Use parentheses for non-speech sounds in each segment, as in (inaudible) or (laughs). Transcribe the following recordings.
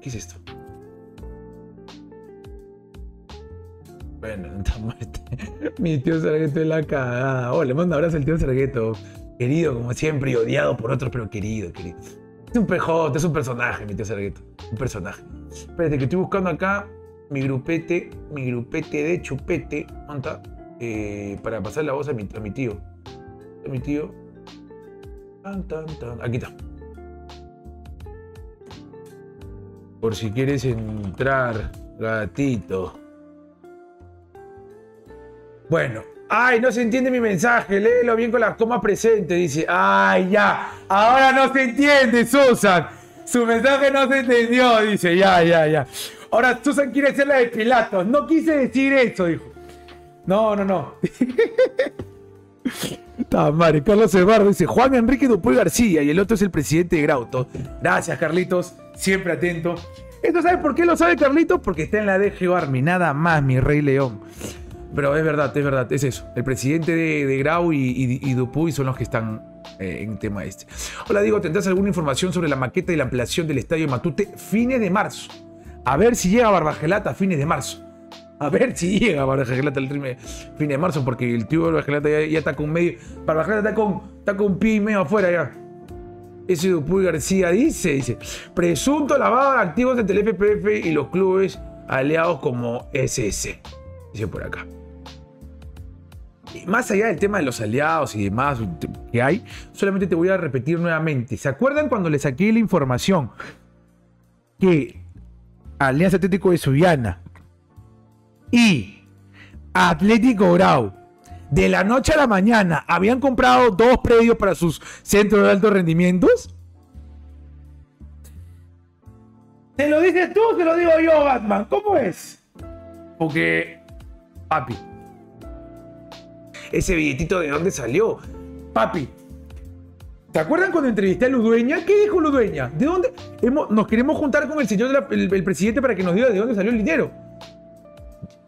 ¿Qué es esto? Bueno, (laughs) mi tío Sargueto es la cagada. Oh, le mando un abrazo al tío Sargueto. Querido, como siempre, y odiado por otros, pero querido, querido. Es un PJ, es un personaje, mi tío Sargueto. Un personaje. Espérate, que estoy buscando acá mi grupete, mi grupete de chupete. ¿Dónde eh, para pasar la voz a mi, a mi tío. A mi tío. Tan, tan, tan. Aquí está. Por si quieres entrar, gatito. Bueno. Ay, no se entiende mi mensaje. Léelo bien con la coma presente. Dice, ay, ya. Ahora no se entiende, Susan. Su mensaje no se entendió. Dice, ya, ya, ya. Ahora Susan quiere ser la de Pilatos. No quise decir eso, dijo. No, no, no. (laughs) Está madre. Carlos Eduardo dice Juan Enrique Dupuy García y el otro es el presidente de Grauto. Gracias, Carlitos. Siempre atento. ¿Esto sabes por qué lo sabe Carlitos? Porque está en la DG Army. Nada más, mi rey león. Pero es verdad, es verdad, es eso. El presidente de, Grau y, Dupuy son los que están eh, en tema este. Hola, Diego, ¿tendrás alguna información sobre la maqueta y la ampliación del estadio Matute fines de marzo? A ver si llega Barbagelata a fines de marzo. A ver si llega Barbagelata el fin de marzo, porque el tío Barbagelata ya, ya está con medio. Barbagelata está con, está con un pie medio afuera ya. Ese Dupuy García dice, dice, presunto lavado de activos entre el FPF y los clubes aliados como SS. Dice por acá. Y más allá del tema de los aliados y demás que hay, solamente te voy a repetir nuevamente. ¿Se acuerdan cuando les saqué la información que Alianza Atlético de Subiana y Atlético Grau de la noche a la mañana habían comprado dos predios para sus centros de altos rendimientos? ¿Te lo dices tú o te lo digo yo, Batman? ¿Cómo es? Porque, papi, ese billetito de dónde salió. Papi, ¿te acuerdan cuando entrevisté a Ludueña? ¿Qué dijo Ludueña? ¿De dónde? nos queremos juntar con el señor, el presidente, para que nos diga de dónde salió el dinero.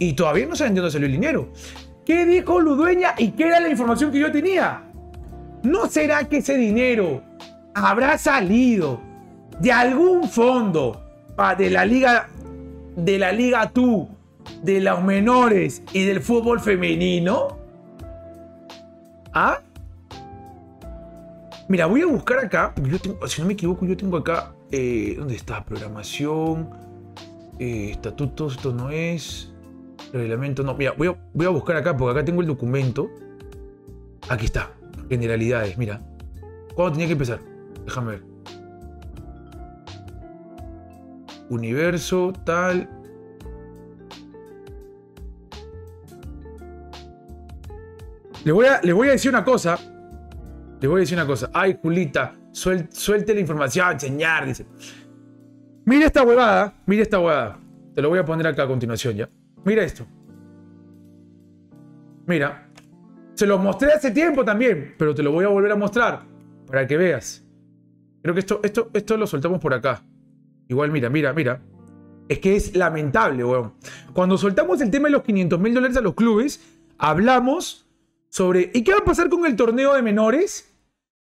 Y todavía no saben de dónde salió el dinero. ¿Qué dijo Ludueña y qué era la información que yo tenía? ¿No será que ese dinero habrá salido de algún fondo de la liga de la liga tú, de los menores y del fútbol femenino? ¿Ah? Mira, voy a buscar acá. si no me equivoco, yo tengo acá. Eh, ¿Dónde está? Programación. Eh, estatutos, esto no es. Reglamento, no. Mira, voy a, voy a buscar acá porque acá tengo el documento. Aquí está. Generalidades, mira. ¿Cuándo tenía que empezar? Déjame ver. Universo, tal. Le voy, a, le voy a decir una cosa. Le voy a decir una cosa. Ay, Julita, suelte la información enseñar, dice. Mira esta huevada, mira esta huevada. Te lo voy a poner acá a continuación ya. Mira esto. Mira. Se lo mostré hace tiempo también, pero te lo voy a volver a mostrar para que veas. Creo que esto, esto, esto lo soltamos por acá. Igual, mira, mira, mira. Es que es lamentable, weón. Cuando soltamos el tema de los 500 mil dólares a los clubes, hablamos sobre ¿y qué va a pasar con el torneo de menores?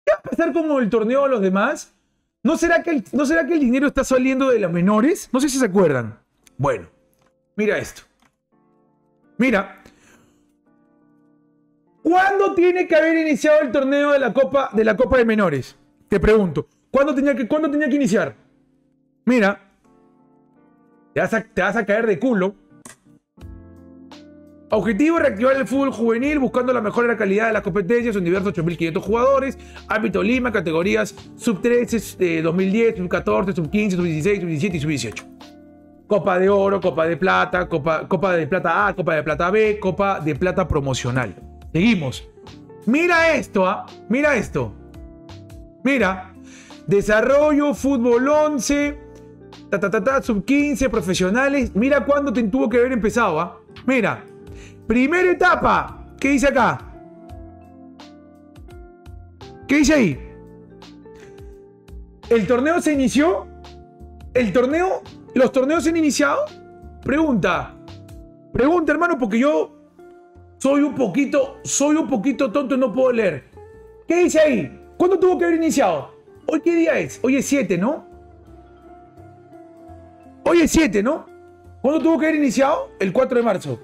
¿Qué va a pasar con el torneo de los demás? ¿No será, que el, ¿No será que el dinero está saliendo de los menores? No sé si se acuerdan. Bueno, mira esto. Mira. ¿Cuándo tiene que haber iniciado el torneo de la Copa de, la Copa de Menores? Te pregunto. ¿Cuándo tenía que, ¿cuándo tenía que iniciar? Mira. Te vas, a, te vas a caer de culo. Objetivo, reactivar el fútbol juvenil buscando la mejora de la calidad de las competencias, universo 8.500 jugadores, ámbito Lima, categorías sub-13, 2010, sub-14, sub-15, sub-16, sub-17 y sub-18. Copa de oro, copa de plata, copa, copa de plata A, copa de plata B, copa de plata promocional. Seguimos. Mira esto, ¿ah? Mira esto. Mira. Desarrollo, fútbol 11, ta, ta, ta, ta sub 15, profesionales. Mira cuándo te tuvo que haber empezado, ¿ah? Mira. Primera etapa. ¿Qué dice acá? ¿Qué dice ahí? ¿El torneo se inició? ¿El torneo? ¿Los torneos se han iniciado? Pregunta. Pregunta, hermano, porque yo soy un poquito, soy un poquito tonto y no puedo leer. ¿Qué dice ahí? ¿Cuándo tuvo que haber iniciado? ¿Hoy qué día es? Hoy es 7, ¿no? Hoy es 7, ¿no? ¿Cuándo tuvo que haber iniciado? El 4 de marzo.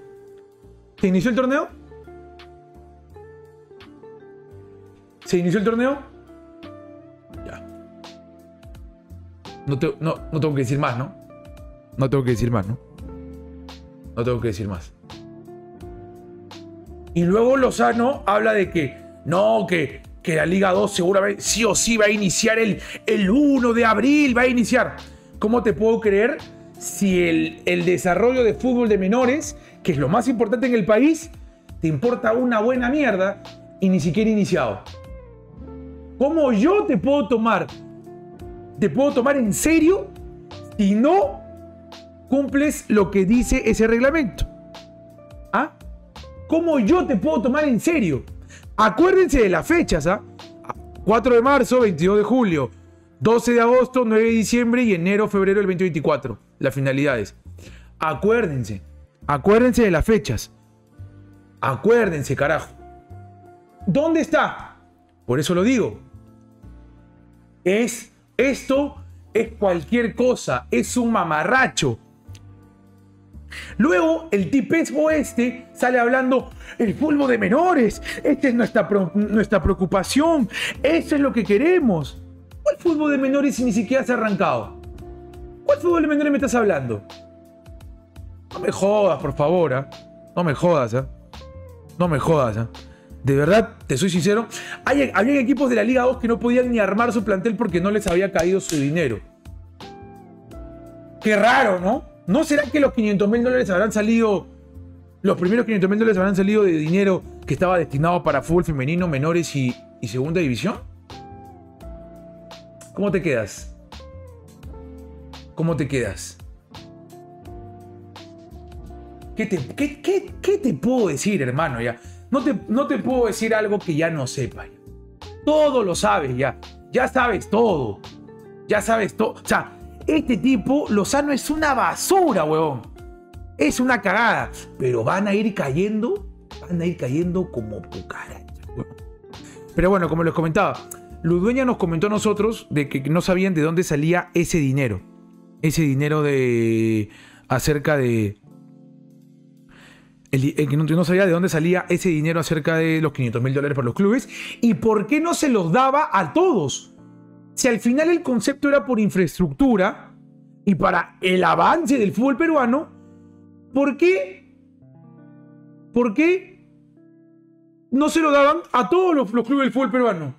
¿Se inició el torneo? ¿Se inició el torneo? Ya. No, no, no tengo que decir más, ¿no? No tengo que decir más, ¿no? No tengo que decir más. Y luego Lozano habla de que no, que, que la Liga 2 seguramente sí o sí va a iniciar el, el 1 de abril, va a iniciar. ¿Cómo te puedo creer si el, el desarrollo de fútbol de menores, que es lo más importante en el país, te importa una buena mierda y ni siquiera iniciado? ¿Cómo yo te puedo tomar? ¿Te puedo tomar en serio si no cumples lo que dice ese reglamento? ¿Ah? ¿Cómo yo te puedo tomar en serio? Acuérdense de las fechas, ¿ah? 4 de marzo, 22 de julio, 12 de agosto, 9 de diciembre y enero, febrero del 2024. Las finalidades. Acuérdense. Acuérdense de las fechas. Acuérdense, carajo. ¿Dónde está? Por eso lo digo. Es esto es cualquier cosa, es un mamarracho. Luego el tipesmo este sale hablando, el fútbol de menores, esta es nuestra, nuestra preocupación, eso es lo que queremos. ¿Cuál fútbol de menores si ni siquiera se ha arrancado? ¿Cuál fútbol de menores me estás hablando? No me jodas, por favor, ¿ah? no me jodas, ¿eh? no me jodas. ¿eh? De verdad, te soy sincero, hay, había equipos de la Liga 2 que no podían ni armar su plantel porque no les había caído su dinero. Qué raro, ¿no? ¿No será que los 500 mil dólares habrán salido, los primeros 500 mil dólares habrán salido de dinero que estaba destinado para fútbol femenino, menores y, segunda división? ¿Cómo te quedas? ¿Cómo te quedas? ¿Qué te, qué te puedo decir, hermano? Ya? No te, no te puedo decir algo que ya no sepa. Todo lo sabes ya. Ya sabes todo. Ya sabes todo. O sea, este tipo, Lozano es una basura, huevón. Es una cagada. Pero van a ir cayendo. Van a ir cayendo como cucarachas. Pero bueno, como les comentaba, Ludueña nos comentó a nosotros de que no sabían de dónde salía ese dinero. Ese dinero de. acerca de el, que no, sabía de dónde salía ese dinero acerca de los 500 mil dólares para los clubes y por qué no se los daba a todos. Si al final el concepto era por infraestructura y para el avance del fútbol peruano, ¿por qué? ¿Por qué no se lo daban a todos los, clubes del fútbol peruano?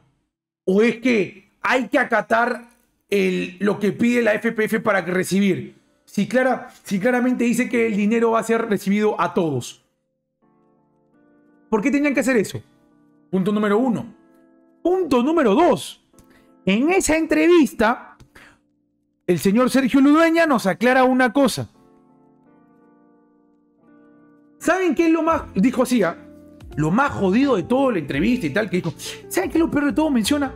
¿O es que hay que acatar lo que pide la FPF para recibir? Si, clara, si claramente dice que el dinero va a ser recibido a todos. ¿Por qué tenían que hacer eso? Punto número uno. Punto número dos. En esa entrevista, el señor Sergio Ludueña nos aclara una cosa. ¿Saben qué es lo más? Dijo así, ¿ah? Lo más jodido de toda la entrevista y tal, que dijo. ¿Saben qué es lo peor de todo? Menciona.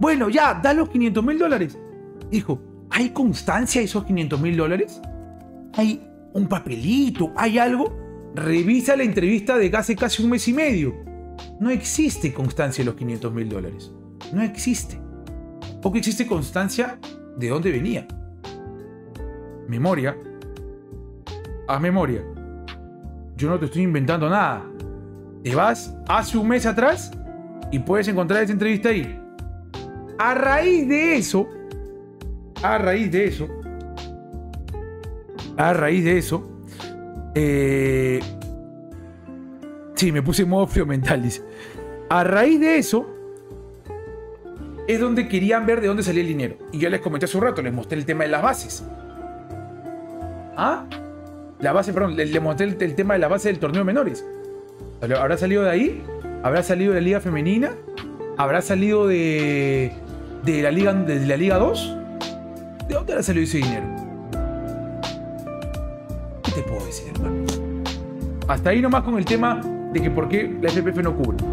Bueno, ya, da los 500 mil dólares. Dijo, ¿Hay constancia de esos 500 mil dólares? ¿Hay un papelito? ¿Hay algo? Revisa la entrevista de hace casi un mes y medio. No existe constancia de los 500 mil dólares. No existe. Porque existe constancia de dónde venía. Memoria. Haz memoria. Yo no te estoy inventando nada. Te vas hace un mes atrás y puedes encontrar esa entrevista ahí. A raíz de eso, a raíz de eso, a raíz de eso, eh, sí, me puse en modo frío mental. A raíz de eso, es donde querían ver de dónde salía el dinero. Y yo les comenté hace un rato, les mostré el tema de las bases. ¿Ah? La base, perdón, les, mostré el, tema de la base del torneo menores. ¿Habrá salido de ahí? ¿Habrá salido de la Liga Femenina? ¿Habrá salido de, de, la, Liga, de la Liga 2? ¿De dónde le salió ese dinero? ¿Qué te puedo decir, hermano? Hasta ahí nomás con el tema de que por qué la FPF no cubre.